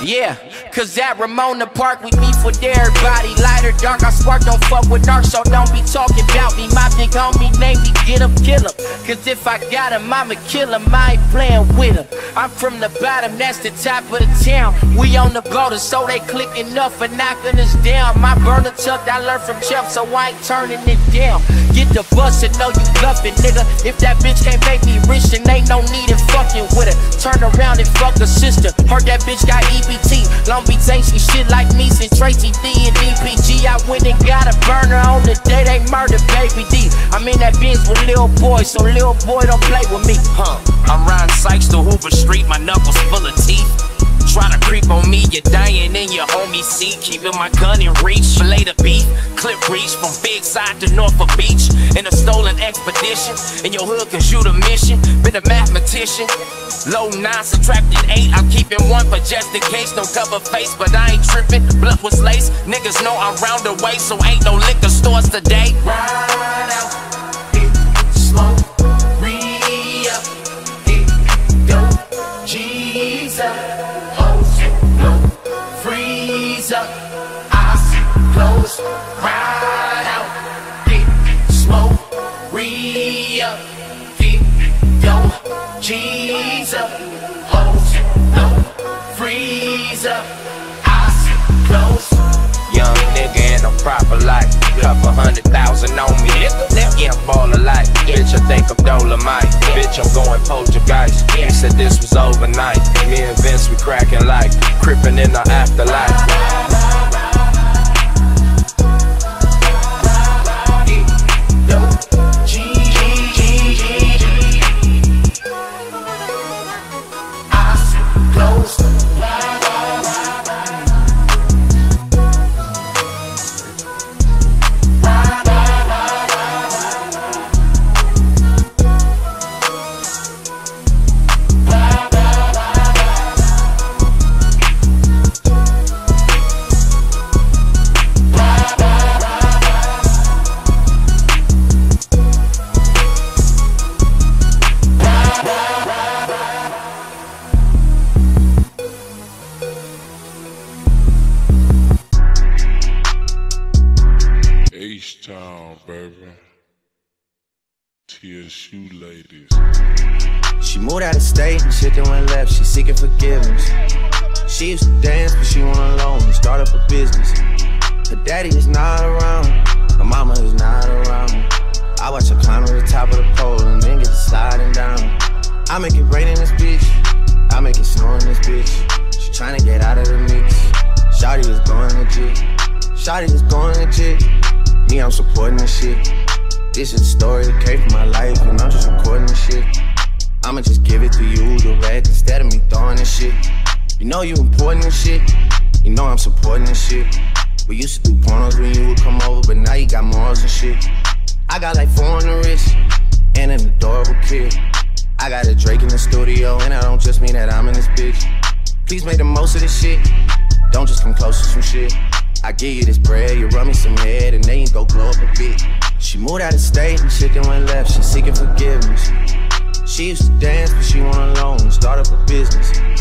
Yeah, cause at Ramona Park we meet for everybody. Light or dark, I spark, don't fuck with dark, so don't be talking about me. My big homie name me get him, kill him. Cause if I got him, I'ma kill him. I ain't playing with him. I'm from the bottom, that's the top of the town. We on the border, so they clicking up for knocking us down. My burner tucked, I learned from Chef, so I ain't turning it down. Get the bus and know you bluffing, nigga. If that bitch can't make me rich, then ain't no need in fucking with her. Turn around and fuck her sister. Heard that bitch got EBT. Long Beach ain't shit like me since Tracy D and DPG. I went and got a burner on the day they murdered Baby D. I'm in that Benz with Lil Boy, so Lil Boy don't play with me. Huh. I'm riding Sykes to Hoover Street, my knuckles full of teeth. Try to creep on me, you're dying in your homie seat. Keeping my gun in reach, fillet the beat, Clip reach from Big Side to Norfolk Beach. In a stolen expedition. In your hood, cause you the mission. Been a mathematician. Low nine, subtracting eight. I'm keeping one for just in case. No cover face, but I ain't tripping. Blunt was lace. Niggas know I'm round the way, so ain't no liquor stores today. Ride out, closed. Ride out, hit smoke, re up, hit dope, G's up, hoes low, freeze up, eyes closed. Young nigga in a proper life. Couple hundred thousand on me, nigga. Yeah, I'm ballin' like. Bitch, I think I'm Dolomite. Bitch, I'm going poltergeist. He said this was overnight. Me and Vince, we cracking like. Crippin' in the afterlife. Know you important and shit. You know I'm supporting this shit. We used to do pornos when you would come over, but now you got morals and shit. I got like four on the wrist and an adorable kid. I got a Drake in the studio, and I don't just mean that I'm in this bitch. Please make the most of this shit. Don't just come close to some shit. I give you this bread, you rub me some head, and then you go glow up a bit. She moved out of state and shit then went left. She seeking forgiveness. She used to dance, but she went alone and start up a business.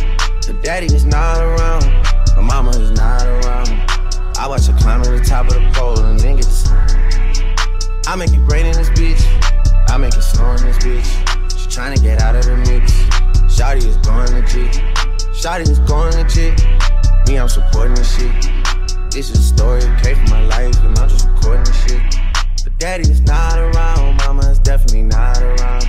Her daddy is not around. Her mama is not around. I watch her climb to the top of the pole and then get I make it rain in this bitch. I make it snow in this bitch. She tryna get out of the mix. Shotty is going legit. Shotty is going legit. Me, I'm supporting this shit. This is a story that came from my life, and I'm just recording this shit. But daddy is not around, mama is definitely not around.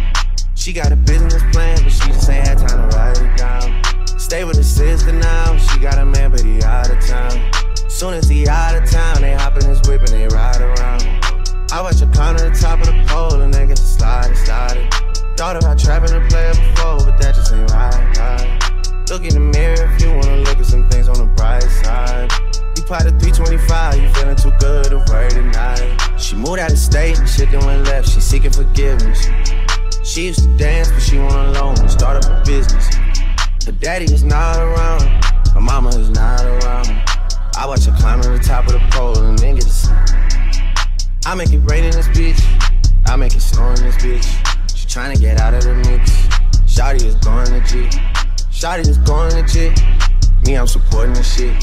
She got a business plan, but she just ain't had time to write it down. Stay with her sister now, she got a man, but he out of town. Soon as he out of town, they hop in his whip and they ride around. I watch her climb to the top of the pole and then get to slide and slide it. Thought about trapping a player before, but that just ain't right, right. Look in the mirror if you wanna look at some things on the bright side. You pot a 325, you feeling too good to worry tonight. She moved out of state and shit then went left, she seeking forgiveness. She used to dance, but she went alone and start up a business. Her daddy is not around. My mama is not around. I watch her climb to the top of the pole and then get to. I make it rain in this bitch. I make it snow in this bitch. She tryna get out of the mix. Shotty is going legit. Shotty is going legit. Me, I'm supporting this shit.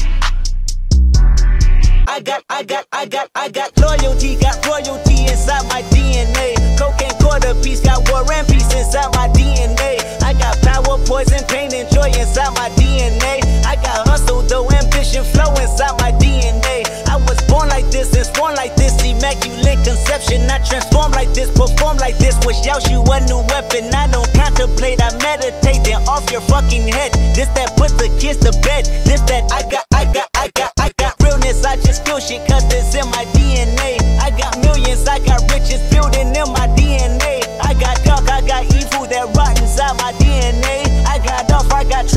I got, I got, I got, I got loyalty, got royalty inside my DNA. Cocaine quarter piece, got war and peace inside my DNA. I got poison, pain, and joy inside my DNA. I got hustle, though ambition, flow inside my DNA. I was born like this and born like this, immaculate conception. I transform like this, perform like this. Wish out you a new weapon. I don't contemplate, I meditate, then off your fucking head. This that put the kids to bed. This that I got, I got, I got, I got realness. I just feel shit cause it's in my DNA.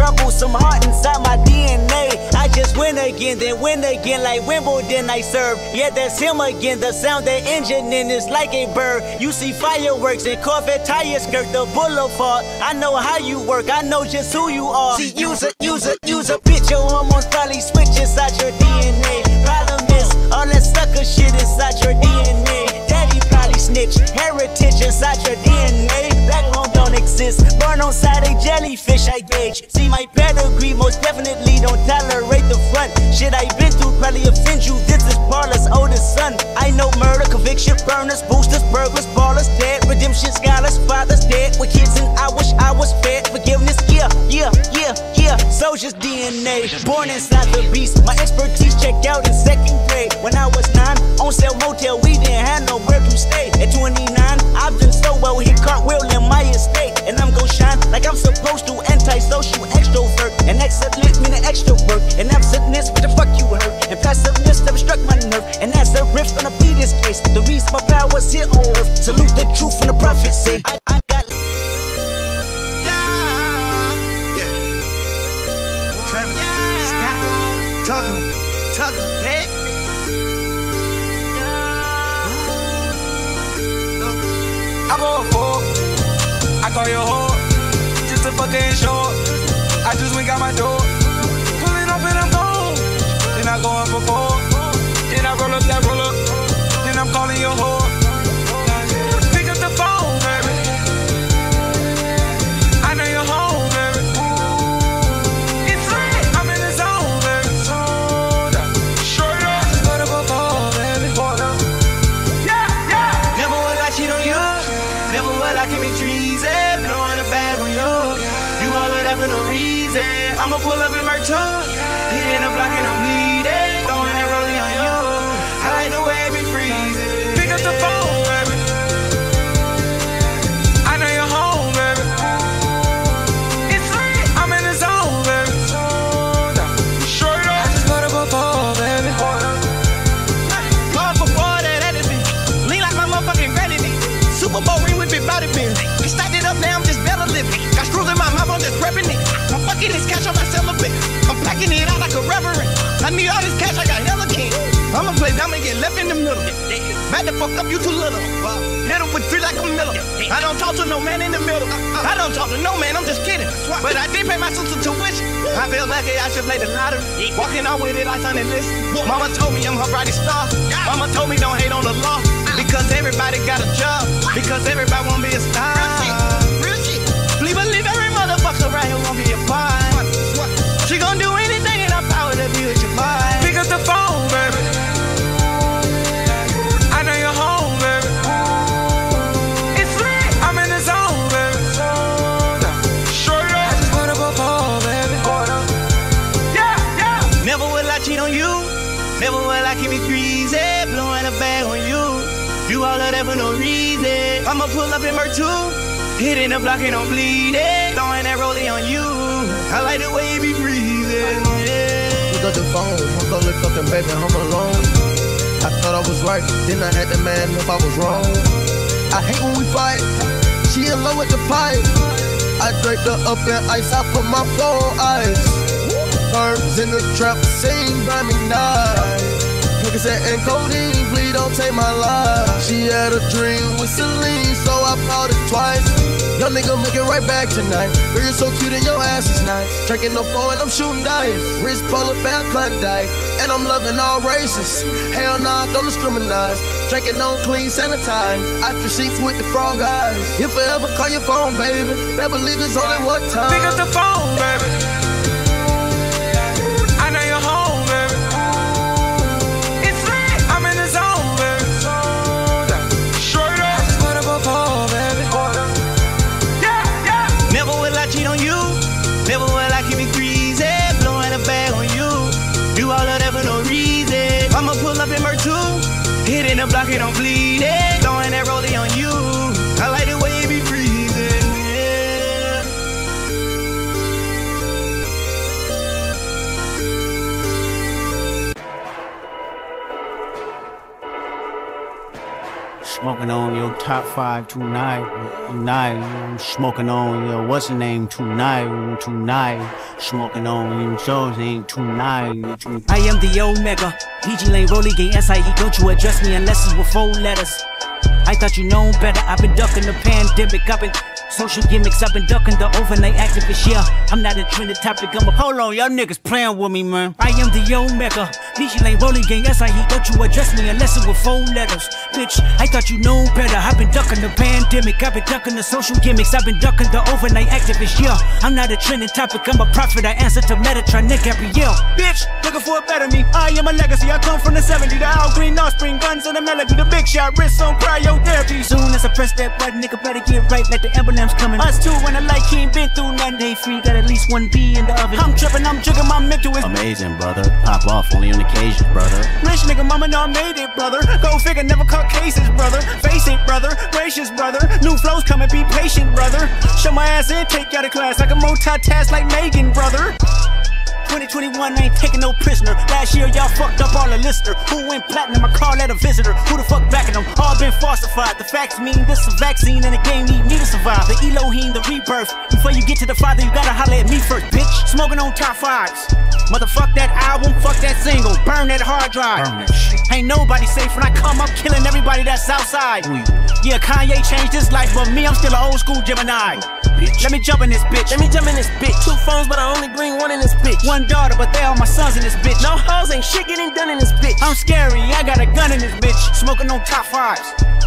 Off, I got trouble, some heart inside my DNA. I just win again, then win again like Wimbledon I serve. Yeah, that's him again. The sound that engine in is like a bird. You see fireworks and Corvette tires skirt the boulevard. I know how you work, I know just who you are. See, use a, use a, use a bitch. Your hormones probably switch inside your DNA. Problem is, all that sucker shit inside your DNA. Daddy probably snitch, heritage inside your DNA. Backbone don't exist, burn on side a jellyfish I gauge. See my pedigree, most definitely don't tolerate the front. Shit I been through probably offend you. This is Parlor's oldest son. I know murder, conviction, burners, boosters, burglars, ballers, dead, redemption, scholars, fathers dead with kids, and I wish I was fed. Forgiveness, yeah, yeah, yeah, yeah. Soldier's DNA, born inside the beast. My expertise checked out in second grade. When I was nine, on sale motel, we didn't have nowhere to stay. At 29, I've done so well, hit cartwheel in my estate. And I'm gon' shine like I'm supposed to. Antisocial extrovert. And excellent meaning extra work. And absentness, what the fuck you heard? And passiveness never struck my nerve. And as a riff's gonna be this case. The reason my power's here on earth. Salute the truth and the prophet say. I, I got Tucker, Tucker, hey. I go for call your whore just to fucking short. I just went out my door, pulling up and I'm gone. Then I go up before, then I roll up that roll Back the fuck up, you too little. Hit him with three like a miller. I don't talk to no man in the middle. I don't talk to no man, I'm just kidding. But I did pay my sister tuition. I feel lucky I should play the lottery. Walking out with it, I signed this. Mama told me I'm her brightest star. Mama told me don't hate on the law. Because everybody got a job. Because everybody wanna be a star. Please believe every motherfucker right here wanna be a part. For no reason. I'ma pull up in Mer 2. Hitting the block and I'm bleeding. Throwing that rollie on you. I like the way you be breathing. Yeah. Pick up the phone, I'm calling fucking baby, I'm alone. I thought I was right, then I had to man if I was wrong. I hate when we fight, she in love with the pipe. I draped her up in ice, I put my phone on ice. In the trap, same by me night. Percocet and codeine, please don't take my life. She had a dream with Celine, so I bought it twice. Young nigga make it right back tonight. Girl, you're so cute and your ass is nice. Drinking no floor and I'm shooting dice. Wrist polar bear Klondike. And I'm loving all races. Hell nah, don't discriminate. Drinking on clean, sanitize. After sheets with the frog eyes. If I ever call your phone, baby, better believe it's only one time. Pick up the phone, baby. It don't bleed Smoking on your top five tonight, tonight. Smoking on your what's the name tonight, tonight. Smoking on your ain't tonight, tonight. I am the Omega. PG Lane Rolly Gang SIE. Don't you address me unless it's with four letters. I thought you known better. I've been ducking the pandemic. I've been social gimmicks. I've been ducking the overnight activists. Yeah, I'm not a trending topic. I'm a hold on, y'all niggas playing with me, man. I am the Omega. PG Lane Rolling Gang SIE. Don't you address me unless it's with four letters. Bitch, I thought you known better. I've been ducking the pandemic. I've been ducking the social gimmicks. I've been ducking the overnight activists. Yeah, I'm not a trending topic. I'm a prophet. I answer to Metatron, Nick Gabrielle. Bitch, looking for a better me. I am a legacy. I come from the 70s. The all green offspring guns and the melody. The big shot wrist on cryotherapy. Soon as I press that button, nigga better get right like the emblem's coming. Us two when the light came been through nothing. Day free, got at least one B in the oven. I'm tripping, I'm jigging my mental is Amazing, brother. Pop off only on occasion, brother. Rich nigga, mama know I made it, brother. Go figure, never caught cases, brother. Face it, brother. Gracious, brother. New flows coming, be patient, brother. Show my ass in, take you out of class. I can multitask like Megan, brother. 2021 ain't taking no prisoner. Last year y'all fucked up all the listener. Who went platinum? I call that a visitor. Who the fuck backing them? All been falsified. The facts mean this is a vaccine and the game need me to survive. The Elohim, the rebirth. Before you get to the father, you gotta holler at me first, bitch. Smoking on top fives. Motherfuck that album, fuck that single. Burn that hard drive. Burn that. Ain't nobody safe when I come up killing everybody that's outside. Yeah, Kanye changed his life, but me, I'm still an old school Gemini. Let me jump in this bitch. Let me jump in this bitch. Two phones, but I only bring one in this bitch. One daughter, but they all my sons in this bitch. No hoes, ain't shit getting done in this bitch. I'm scary, I got a gun in this bitch. Smoking on top fives.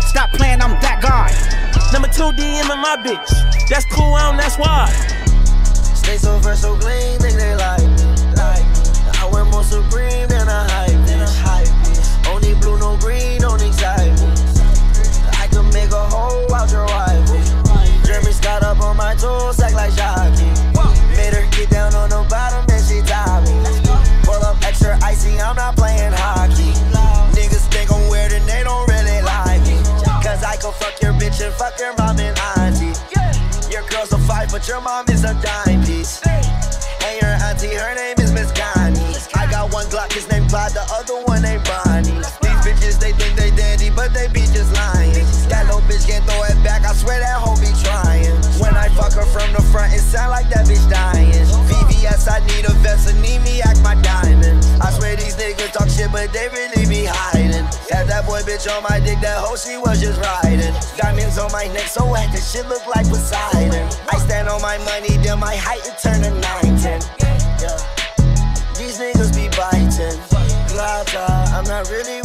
Stop playing, I'm that guy. Number two DM in my bitch. That's cool, I don't, that's why. Stay so fresh, so clean, think they like me. Like me. I wear more supreme than a hype. Than a hype. Only blue, no green, don't excite me. I can make a hole out your wife. Jeremy Scott up on my toes, act like Shocky. Your mom and auntie. Your girl's a fight, but your mom is a dime piece. And your auntie, her name is Miss Connie. I got one Glock, his name Clyde, the other one named Bonnie. These bitches, they think they dandy, but they be just lying. That little bitch can't throw it back, I swear that hoe be trying. When I fuck her from the front, it sound like that bitch dying. VVS, I need a vest, and need me act my diamond. I swear these niggas talk shit, but they really. Had that boy bitch on my dick, that hoe she was just riding. Diamonds on my neck, so wet, this shit look like Poseidon. I stand on my money, then my height it turn to 19. Yeah. These niggas be biting. Glata, I'm not really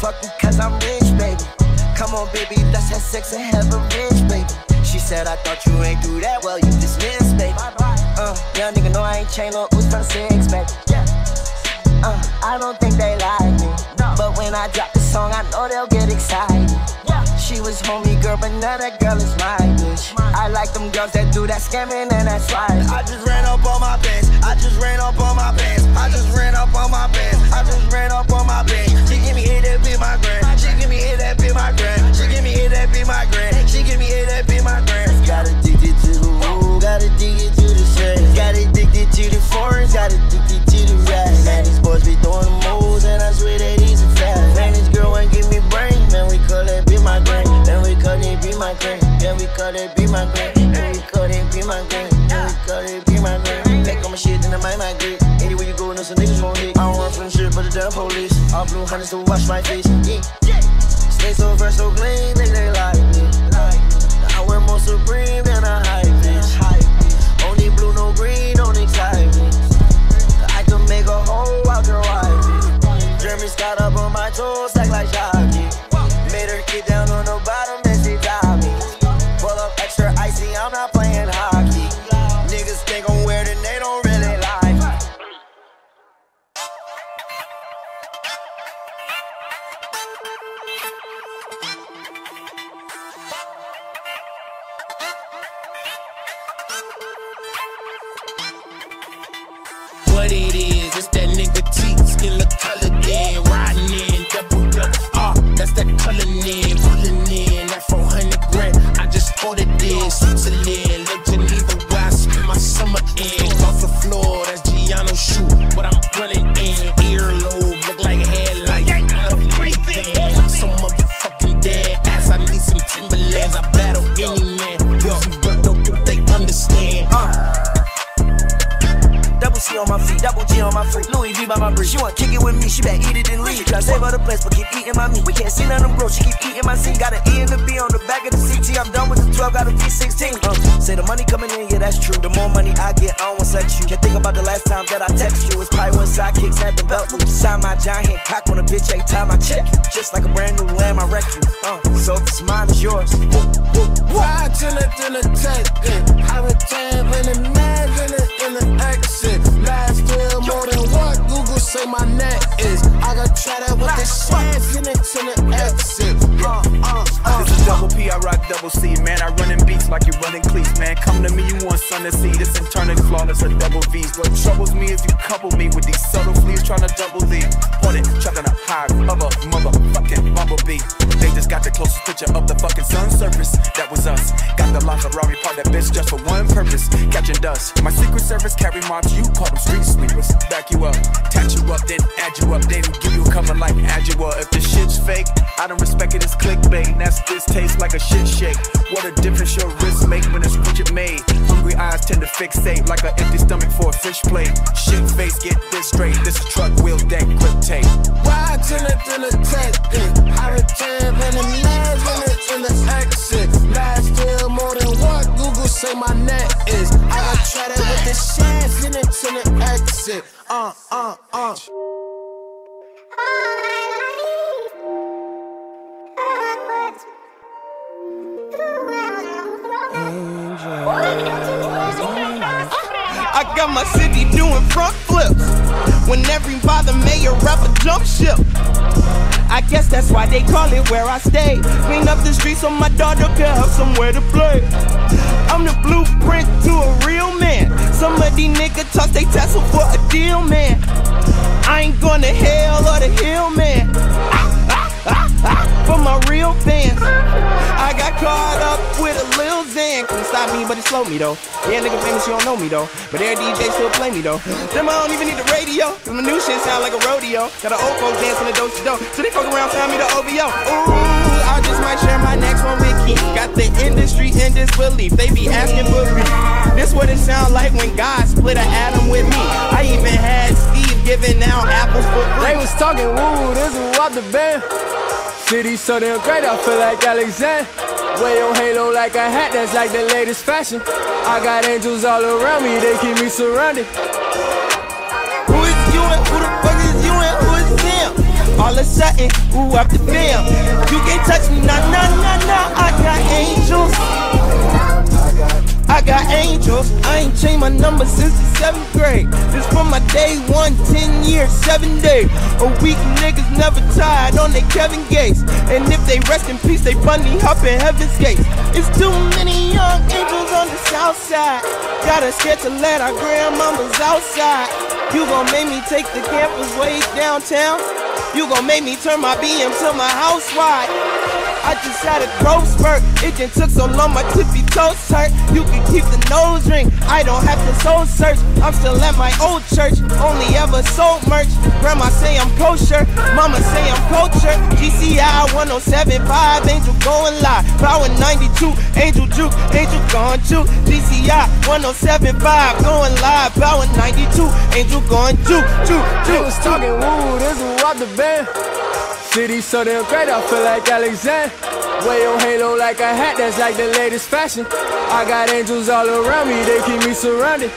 motherfucker, cause I'm rich, baby. Come on, baby, let's have sex and have a rich, baby. She said, I thought you ain't do that well, you dismissed, baby. Uh, young nigga know I ain't chain on who's from six, baby. Uh, I don't think they like me. But when I drop the song, I know they'll get excited. She was homie girl, but now that girl is my bitch. I like them girls that do that scamming and that's right. I just ran up on my pants. I just ran up on my pants. I just ran up on my pants. I just ran up on my pants. She give me hit that be my grand. She give me hit that be my grand. She give me hit that be my grand. She give me hit that be my grand. Got addicted to the woo, got addicted to the stress. Got addicted to the foreigns, got addicted to the rap. Man, these boys be throwing moves, and I swear that he's All blue hunters to wash my face. Yeah. Stay so fresh, so clean, nigga, they like me. I wear more supreme That's like a shit shake. What a difference your wrist make when it's Bridget made. Hungry eyes tend to fixate like an empty stomach for a fish plate. Shit face, get this straight. Why they call it where I stay. Clean up the streets so my daughter can have somewhere to play. I'm the blueprint to a real man. Some of these niggas toss they tassel for a deal, man. I ain't going to hell or the hill, man. For my real fans, I got caught up with a Lil Xan. Couldn't stop me, but it slowed me though. Yeah, nigga famous, you don't know me though. But their DJ still play me though. Them I don't even need the radio. Cause my new shit sound like a rodeo. Got an old folks dancing a dope to. So they fuck around, find me the OVO. Ooh, I just might share my next one with Keef. Got the industry in disbelief. They be asking for me. This what it sound like when God split an atom with me. I even had Steve giving out apples for free. They was talking, woo, this is what the band. City so damn great, I feel like Alexander. Wear your halo like a hat, that's like the latest fashion. I got angels all around me, they keep me surrounded. Who is you and who the fuck is you and who is them? All of a sudden, ooh, after bam. You can't touch me, nah, nah, nah, nah. I got angels. I got angels. I ain't changed my number since the seventh grade. This from my day one, 10 years, seven days. A week niggas never tired on their Kevin Gates. And if they rest in peace, they bunny hop in heaven's gates. It's too many young angels on the south side. Got us scared to let our grandmamas outside. You gon' make me take the campus way downtown. You gon' make me turn my BM to my house wide. I just had a growth spurt. It just took so long, my tippy toes hurt. You can keep the nose ring. I don't have to soul search. I'm still at my old church. Only ever sold merch. Grandma say I'm kosher. Mama say I'm culture. GCI 1075. Angel going live. Power 92. Angel juke. Angel gone juke. GCI 1075. Going live. Power 92. Angel going juke. Juke. Juke. was talking woo, this is what the band. City so damn great, I feel like Alexander. Way on halo like a hat, that's like the latest fashion. I got angels all around me, they keep me surrounded.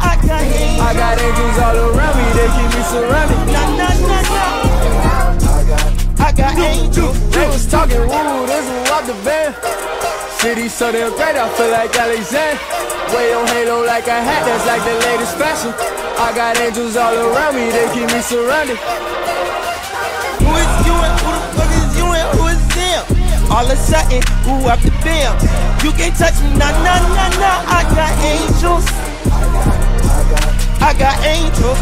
I got angels. I got angels all around me, they keep me surrounded. Nah, nah. I got angels. They was talking woo, this is what the band. City so damn great, I feel like Alexander. Way on halo like a hat, that's like the latest fashion. I got angels all around me, they keep me surrounded. Who is you and who the fuck is you and who is them? All of a sudden, ooh, after bam. You can't touch me, nah, nah, nah, nah. I got angels. I got angels.